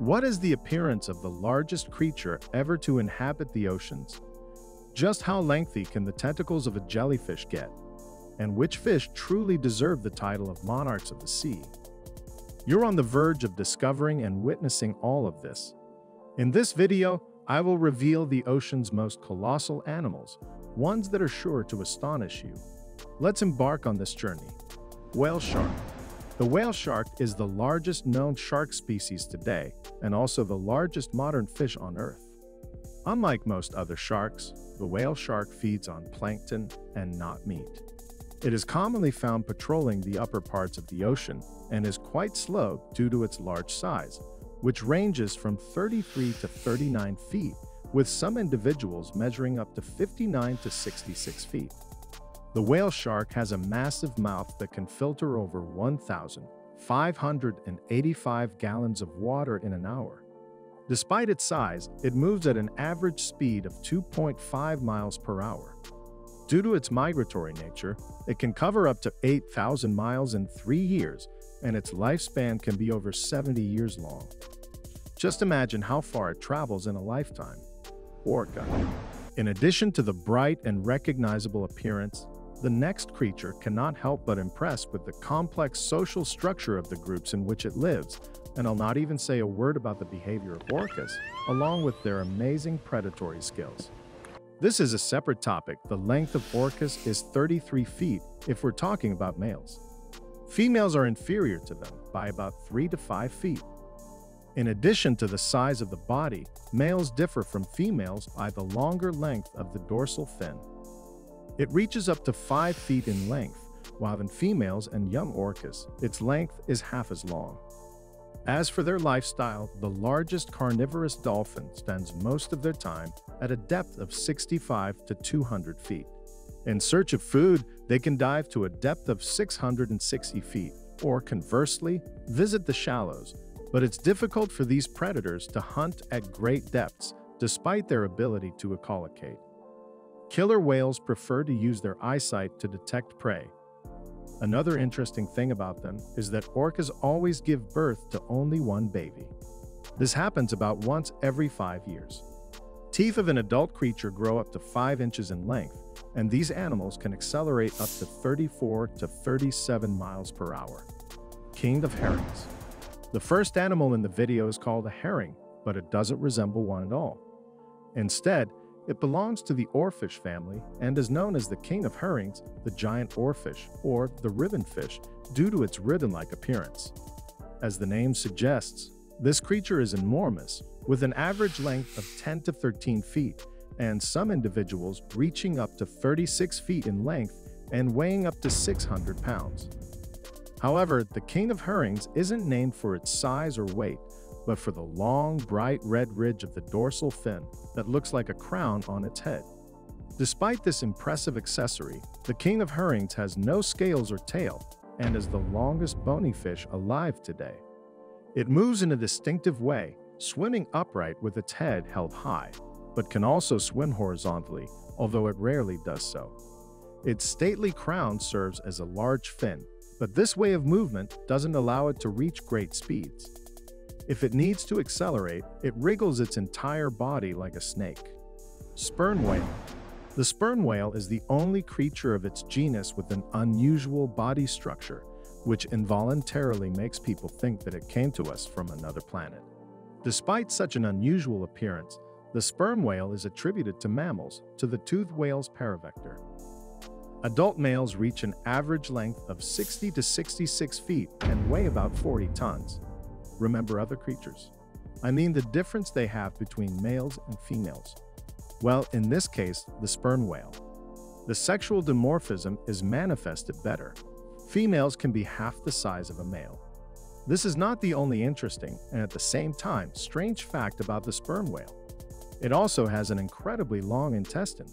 What is the appearance of the largest creature ever to inhabit the oceans? Just how lengthy can the tentacles of a jellyfish get? And which fish truly deserve the title of monarchs of the sea? You're on the verge of discovering and witnessing all of this. In this video, I will reveal the ocean's most colossal animals, ones that are sure to astonish you. Let's embark on this journey. Whale shark. The whale shark is the largest known shark species today and also the largest modern fish on Earth. Unlike most other sharks, the whale shark feeds on plankton and not meat. It is commonly found patrolling the upper parts of the ocean and is quite slow due to its large size, which ranges from 33 to 39 feet, with some individuals measuring up to 59 to 66 feet. The whale shark has a massive mouth that can filter over 1,585 gallons of water in an hour. Despite its size, it moves at an average speed of 2.5 miles per hour. Due to its migratory nature, it can cover up to 8,000 miles in three years, and its lifespan can be over 70 years long. Just imagine how far it travels in a lifetime. Orca. In addition to the bright and recognizable appearance, the next creature cannot help but impress with the complex social structure of the groups in which it lives, and I'll not even say a word about the behavior of orcas, along with their amazing predatory skills. This is a separate topic. The length of orcas is 33 feet if we're talking about males. Females are inferior to them by about 3 to 5 feet. In addition to the size of the body, males differ from females by the longer length of the dorsal fin. It reaches up to 5 feet in length, while in females and young orcas, its length is half as long. As for their lifestyle, the largest carnivorous dolphin spends most of their time at a depth of 65 to 200 feet. In search of food, they can dive to a depth of 660 feet, or conversely, visit the shallows, but it's difficult for these predators to hunt at great depths despite their ability to echolocate. Killer whales prefer to use their eyesight to detect prey, Another interesting thing about them is that orcas always give birth to only one baby. This happens about once every five years. Teeth of an adult creature grow up to 5 inches in length, and these animals can accelerate up to 34 to 37 miles per hour. King of Herrings The first animal in the video is called a herring, but it doesn't resemble one at all. Instead, it belongs to the oarfish family and is known as the king of herrings, the giant oarfish, or the ribbonfish, due to its ribbon-like appearance. As the name suggests, this creature is enormous, with an average length of 10 to 13 feet, and some individuals reaching up to 36 feet in length and weighing up to 600 pounds. However, the king of herrings isn't named for its size or weight, but for the long, bright red ridge of the dorsal fin that looks like a crown on its head. Despite this impressive accessory, the king of herrings has no scales or tail and is the longest bony fish alive today. It moves in a distinctive way, swimming upright with its head held high, but can also swim horizontally, although it rarely does so. Its stately crown serves as a large fin, but this way of movement doesn't allow it to reach great speeds. If it needs to accelerate, it wriggles its entire body like a snake. Sperm whale. The sperm whale is the only creature of its genus with an unusual body structure, which involuntarily makes people think that it came to us from another planet. Despite such an unusual appearance, the sperm whale is attributed to mammals, to the toothed whale's parvorder. Adult males reach an average length of 60 to 66 feet and weigh about 40 tons remember other creatures. I mean the difference they have between males and females. Well, in this case, the sperm whale. The sexual dimorphism is manifested better. Females can be half the size of a male. This is not the only interesting, and at the same time, strange fact about the sperm whale. It also has an incredibly long intestine.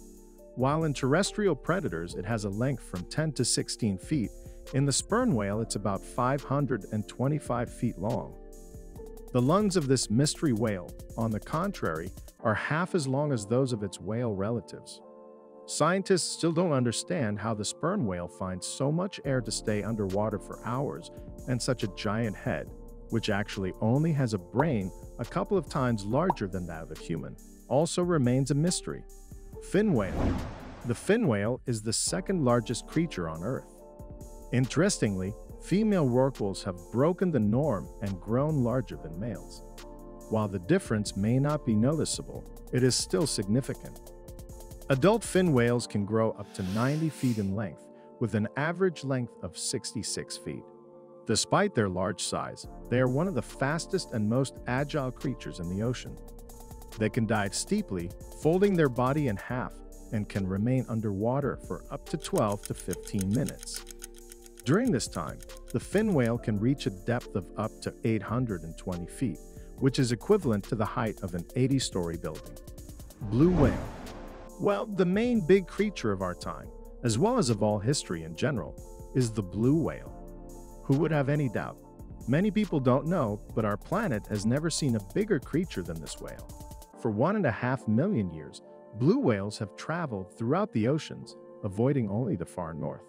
While in terrestrial predators it has a length from 10 to 16 feet, in the sperm whale it's about 525 feet long. The lungs of this mystery whale, on the contrary, are half as long as those of its whale relatives. Scientists still don't understand how the sperm whale finds so much air to stay underwater for hours and such a giant head, which actually only has a brain a couple of times larger than that of a human, also remains a mystery. Fin whale. The fin whale is the second largest creature on Earth. Interestingly, female rorquals have broken the norm and grown larger than males. While the difference may not be noticeable, it is still significant. Adult fin whales can grow up to 90 feet in length, with an average length of 66 feet. Despite their large size, they are one of the fastest and most agile creatures in the ocean. They can dive steeply, folding their body in half, and can remain underwater for up to 12 to 15 minutes. During this time, the fin whale can reach a depth of up to 820 feet, which is equivalent to the height of an 80-story building. Blue whale. Well, the main big creature of our time, as well as of all history in general, is the blue whale. Who would have any doubt? Many people don't know, but our planet has never seen a bigger creature than this whale. For one and a half million years, blue whales have traveled throughout the oceans, avoiding only the far north.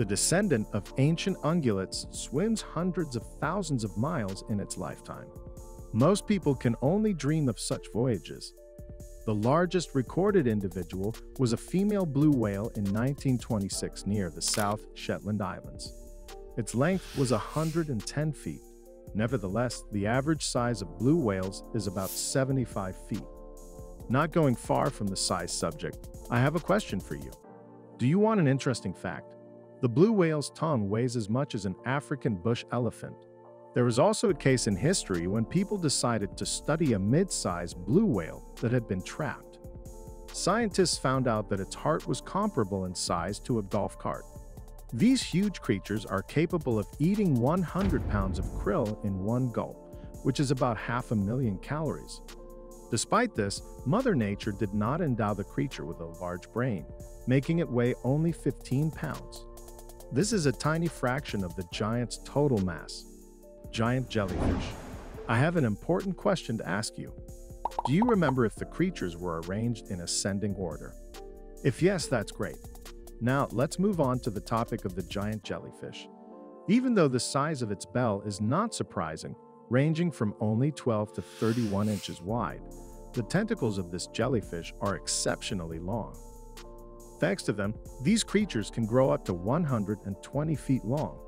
The descendant of ancient ungulates swims hundreds of thousands of miles in its lifetime. Most people can only dream of such voyages. The largest recorded individual was a female blue whale in 1926 near the South Shetland Islands. Its length was 110 feet. Nevertheless, the average size of blue whales is about 75 feet. Not going far from the size subject, I have a question for you. Do you want an interesting fact? The blue whale's tongue weighs as much as an African bush elephant. There was also a case in history when people decided to study a mid-sized blue whale that had been trapped. Scientists found out that its heart was comparable in size to a golf cart. These huge creatures are capable of eating 100 pounds of krill in one gulp, which is about half a million calories. Despite this, Mother Nature did not endow the creature with a large brain, making it weigh only 15 pounds. This is a tiny fraction of the giant's total mass giant jellyfish. I have an important question to ask you. Do you remember if the creatures were arranged in ascending order? If yes, that's great. Now, let's move on to the topic of the giant jellyfish. Even though the size of its bell is not surprising, ranging from only 12 to 31 inches wide, the tentacles of this jellyfish are exceptionally long. Thanks to them, these creatures can grow up to 120 feet long.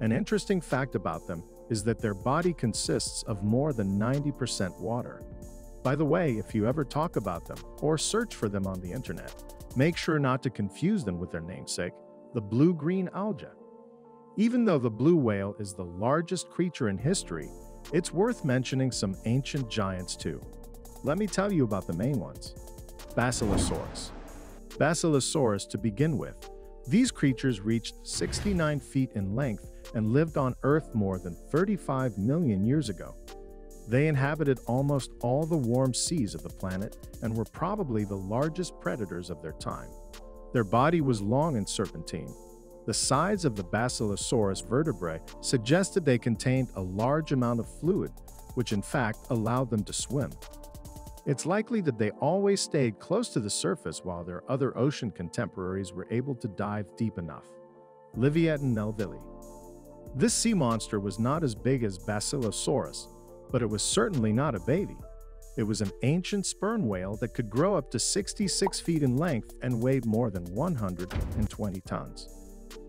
An interesting fact about them is that their body consists of more than 90% water. By the way, if you ever talk about them or search for them on the internet, make sure not to confuse them with their namesake, the blue-green alga. Even though the blue whale is the largest creature in history, it's worth mentioning some ancient giants too. Let me tell you about the main ones. Basilosaurus. Basilosaurus to begin with. These creatures reached 69 feet in length and lived on Earth more than 35 million years ago. They inhabited almost all the warm seas of the planet and were probably the largest predators of their time. Their body was long and serpentine. The size of the Basilosaurus vertebrae suggested they contained a large amount of fluid, which in fact allowed them to swim. It's likely that they always stayed close to the surface while their other ocean contemporaries were able to dive deep enough. Livyatan. This sea monster was not as big as Basilosaurus, but it was certainly not a baby. It was an ancient sperm whale that could grow up to 66 feet in length and weighed more than 120 tons.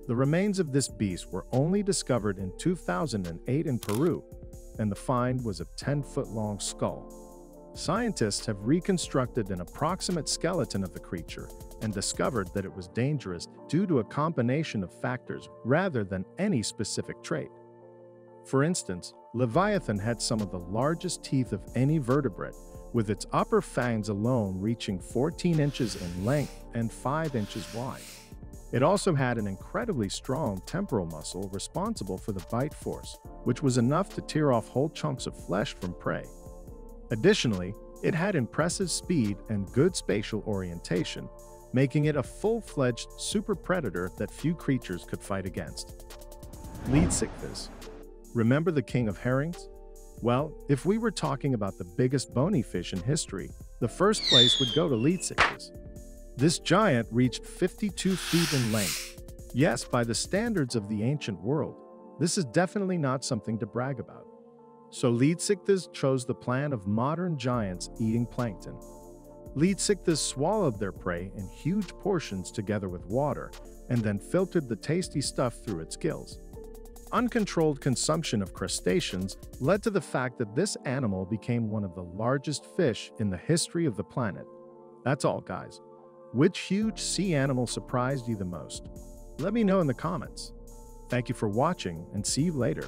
The remains of this beast were only discovered in 2008 in Peru, and the find was a 10-foot-long skull. Scientists have reconstructed an approximate skeleton of the creature and discovered that it was dangerous due to a combination of factors rather than any specific trait. For instance, Leviathan had some of the largest teeth of any vertebrate, with its upper fangs alone reaching 14 inches in length and 5 inches wide. It also had an incredibly strong temporal muscle responsible for the bite force, which was enough to tear off whole chunks of flesh from prey. Additionally, it had impressive speed and good spatial orientation, making it a full-fledged super predator that few creatures could fight against. Lead Leedsichthys. Remember the king of herrings? Well, if we were talking about the biggest bony fish in history, the first place would go to lead Leedsichthys. This giant reached 52 feet in length. Yes, by the standards of the ancient world, this is definitely not something to brag about. So Leedsichthys chose the plan of modern giants eating plankton. Leedsichthys swallowed their prey in huge portions together with water and then filtered the tasty stuff through its gills. Uncontrolled consumption of crustaceans led to the fact that this animal became one of the largest fish in the history of the planet. That's all, guys. Which huge sea animal surprised you the most? Let me know in the comments. Thank you for watching and see you later.